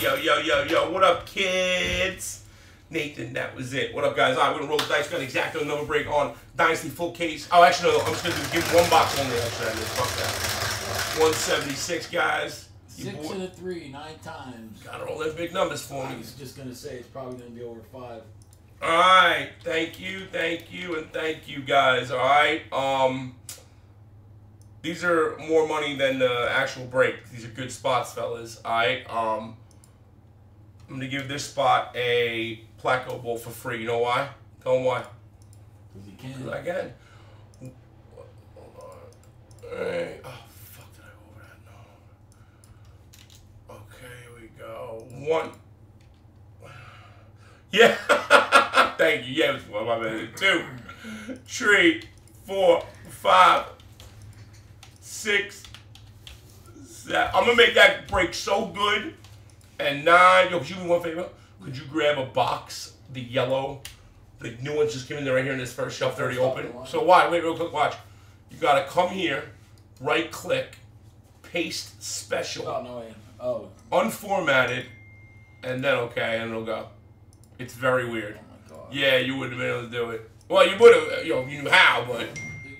yo, yo, yo, yo. What up, kids? Nathan, that was it. What up, guys? All right, we're gonna roll the dice. Got exacto number break on Dynasty full case. Oh, actually, no, I'm just gonna give one box only. Actually, I just fuck that. 176, guys. Six boy- and a three, nine times. Gotta roll those big numbers for I me. was just gonna say it's probably gonna be over five. All right, thank you, thank you, and thank you, guys. All right, um, these are more money than the actual break. These are good spots, fellas. All right, um, I'm gonna give this spot a Placo Bowl for free. You know why? Tell them why. Cause you can. 'Cause I can. Hold on. Alright. Oh, fuck, did I go over that? No. Okay, here we go. One. Yeah. Thank you. Yeah, it's one my bad. Two, three, four, five, six, seven. I'm gonna make that break so good. And nine. Yo, could you do me one favor? Could you grab a box, the yellow, the new ones just came in there right here in this first shelf. They're already open. So why? Wait, real quick. Watch. You gotta come here, right click, paste special Oh no way. Oh, unformatted, and then okay, and it'll go. It's very weird. oh my god. Yeah, you wouldn't have been able to do it. Well, you would have, uh, you know, you knew how, but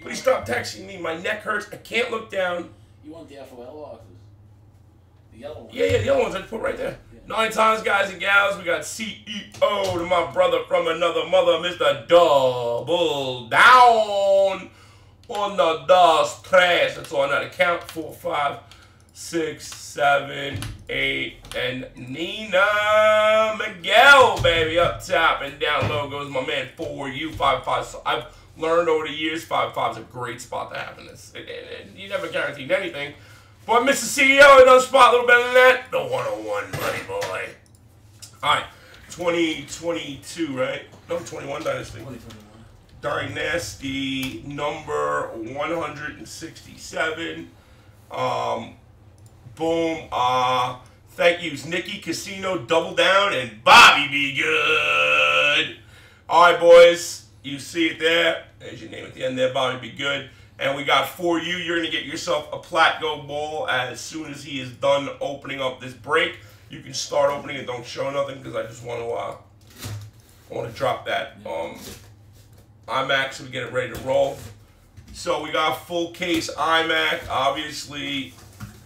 please stop texting me. My neck hurts. I can't look down. You want the FOL boxes? The yellow one. Yeah, yeah, the other ones I put right there. Nine times, guys and gals, we got CEO to my brother from another mother, Mr. Double Down on the dust press. That's all I know to count. Four, five, six, seven, eight, and Nina Miguel, baby, up top and down low goes my man for you. Five, five. So I've learned over the years, five, five is a great spot to have in this. And, and- and you never guaranteed anything. But Mr. CEO, another spot a little better than that. The 101 money boy. All right, 2022, right? No, 21 Dynasty. 2021. Dynasty number 167. Um, boom. Uh, thank yous. Nikki Casino, Double Down, and Bobby Be Good. All right, boys. You see it there. There's your name at the end there, Bobby Be Good. And we got for you. You're going to get yourself a Platgo Bowl as soon as he is done opening up this break. You can start opening it. Don't show nothing because I just want to, uh, I want to drop that. Um, Immac so we get it ready to roll. So we got full case Immac, obviously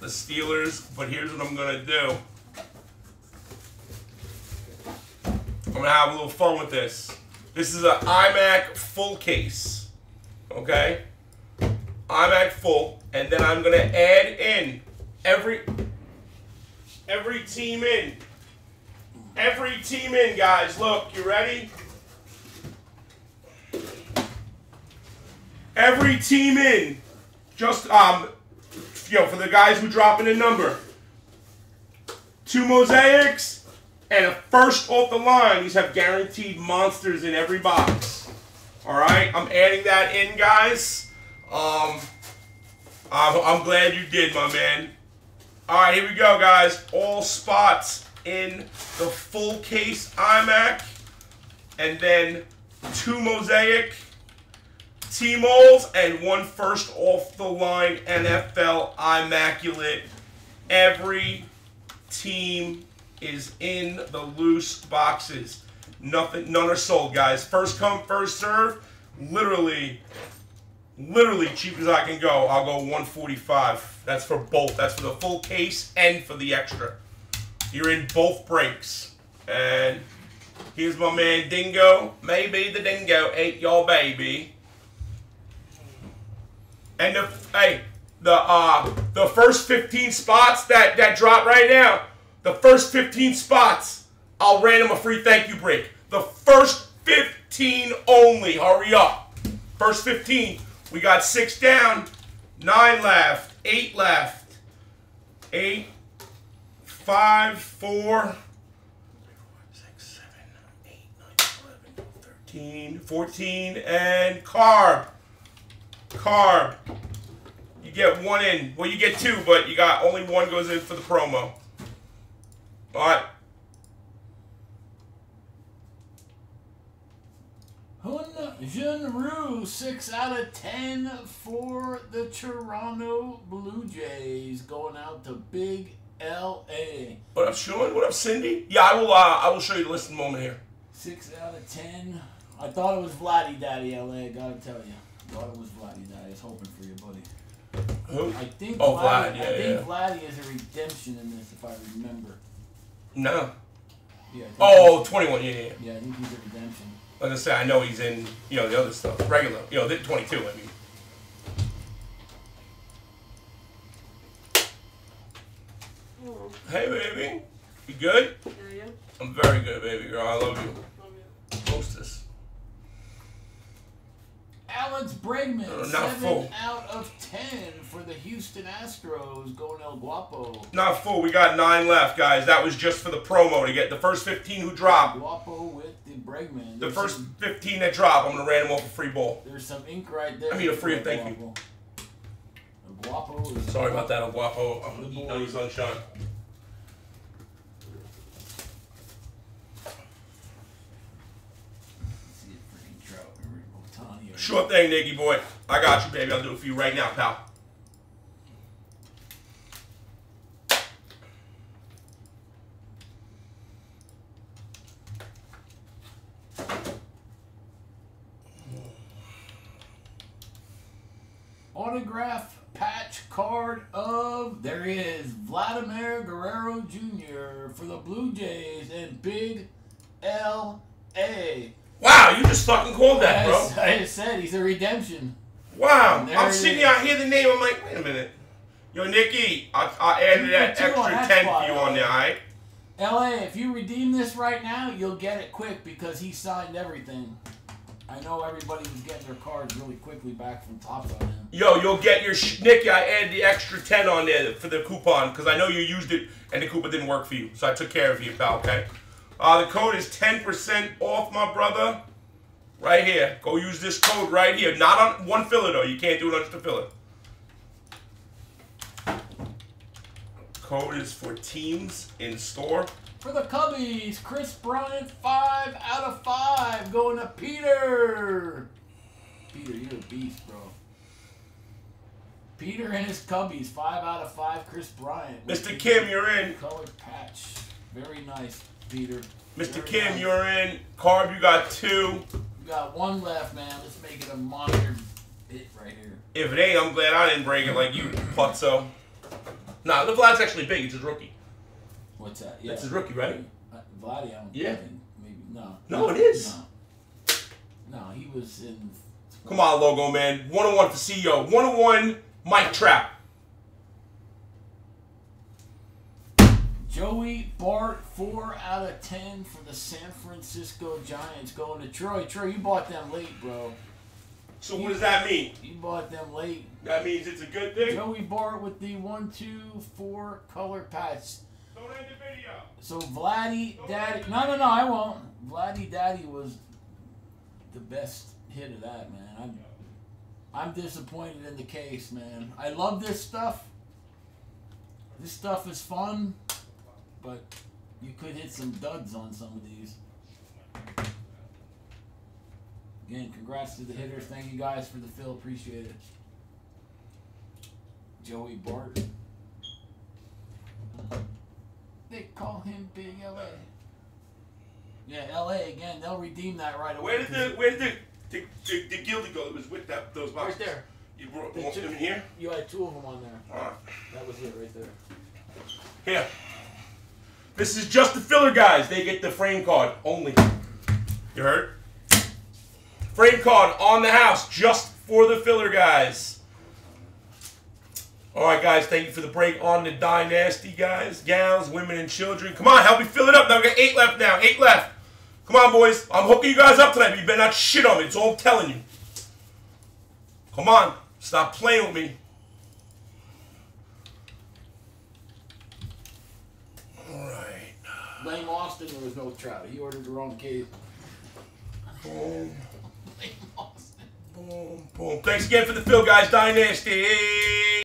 the Steelers, but here's what I'm gonna do. I'm gonna have a little fun with this. This is an Immac full case. Okay? Immac full, and then I'm gonna add in every every team in. Every team in, guys. Look, you ready? every team in. Just um, know, for the guys who drop in a number, two mosaics and a first off the line. These have guaranteed monsters in every box. All right, I'm adding that in, guys. Um, I'm, I'm glad you did, my man. All right, here we go, guys. All spots in the full case Immac, and then two mosaic. T-Moles and one first off the line NFL Immaculate. Every team is in the loose boxes. Nothing, none are sold, guys. First come, first serve. Literally, literally cheap as I can go. I'll go 145. That's for both. That's for the full case and for the extra. You're in both breaks. And here's my man Dingo. Maybe the Dingo ate your baby. And the hey, the uh the first 15 spots that that drop right now, the first 15 spots, I'll random a free thank you break. The first 15 only. Hurry up. First 15. We got six down, nine left, eight left, eight, five, four, six, seven, eight, nine, 11, 13, 14, and carb. Carb. You get one in. Well, you get two, but you got only one goes in for the promo. All right. Junru, 6 out of 10 for the Toronto Blue Jays. Going out to Big L.A. What up, Sean? What up, Cindy? Yeah, I will. Uh, I will show you the list in a moment here. Six out of ten. I thought it was Vladdy Daddy L.A. Gotta tell you. Thought it was Vladdy Daddy. I was hoping for you, buddy. Who? I think Oh, Vladdy, Vlad, yeah, I think yeah. Vladdy is a redemption in this, if I remember. No. Yeah. I Oh, 21. Yeah, yeah. yeah. Yeah, I think he's a redemption. Like I say, I know he's in. You know the other stuff, regular. You know, the 22. I mean. Oh, Hey, baby. You good? yeah, yeah. I'm very good, baby girl. I love you. Love you. Hostess. Alex Bregman, Uh, not seven full. out of ten for the Houston Astros, going El Guapo. Not full. We got nine left, guys. That was just for the promo to get the first 15 who drop. Guapo with the Bregman. The first some, 15 that drop, I'm gonna random off a free ball. there's some ink right there. I mean, a free thank you. Guapo. El Guapo is Sorry about that, El Guapo. I'm eating on your sunshine. See it freaking Trout or Ohtani or- Sure thing, Nicky boy. I got you, baby. I'll do it for you right now, pal. Autograph patch card of there he is Vladimir Guerrero Jr. for the Blue Jays and Big L A. Wow, you just fucking called that, bro. I just said, he's a redemption. Wow. I'm sitting here, I hear the name. I'm like, wait a minute. Yo, Nikki, I, I added that extra that 10 spot, for you on there, alright? LA, if you redeem this right now, you'll get it quick because he signed everything. I know everybody was getting their cards really quickly back from Top him. Yo, you'll get your sh- Nicky. I added the extra ten on there for the coupon because I know you used it and the coupon didn't work for you, so I took care of you, pal. Okay. Uh, the code is ten percent off, my brother. Right here. Go use this code right here. Not on one filler though. You can't do it on just a filler. Code is for teams in store. For the Cubbies, Kris Bryant, 5 out of 5, going to Peter. Peter, you're a beast, bro. Peter and his Cubbies, 5 out of 5, Kris Bryant. Mr. Kim, you're in. Colored patch. Very nice, Peter. Mr. Very Kim, nice. you're in. Carb, you got two. We got one left, man. Let's make it a monster hit right here. If it ain't, I'm glad I didn't break it like you, putzo. Nah, the Vlad's actually big. It's his rookie. What's that? Yeah. That's his rookie, right? Uh, Vladdy, I don't Yeah. think. Maybe. No. No, it is. No. No, he was in. Come on, logo man. One on one for CEO. One on one, Mike Trap. Joey Bart, 4 out of 10 for the San Francisco Giants going to Troy. Troy, you bought them late, bro. So what does that mean? You bought them late. That means it's a good thing. Joey Bart with the 1, 2, 4 color patch. Don't end the video. So Vladdy Daddy. No, no, no, I won't. Vladdy Daddy was the best hit of that, man. I'm, I'm disappointed in the case, man. I love this stuff. This stuff is fun, but you could hit some duds on some of these. Again, congrats to the hitters. Thank you guys for the fill. Appreciate it. Joey Bart. They call him Big LA. Yeah, LA again. They'll redeem that right away. Where did the where did the the, the, the gildy go that was with that those boxes? Right there. You brought The two- them in here? You had two of them on there. Alright. That was it right there. Here. This is just the filler guys. They get the frame card only. You heard? Frame card on the house just for the filler guys. All right, guys. Thank you for the break on the dynasty, guys, gals, women, and children. Come on, help me fill it up. Now we got eight left. Now eight left. Come on, boys. I'm hooking you guys up tonight. But you better not shit on me. It's all I'm telling you. Come on. Stop playing with me. All right. Lane Austin, there was no trout. He ordered the wrong case. Boom. Boom, boom. Thanks again for the fill, guys. Dynasty.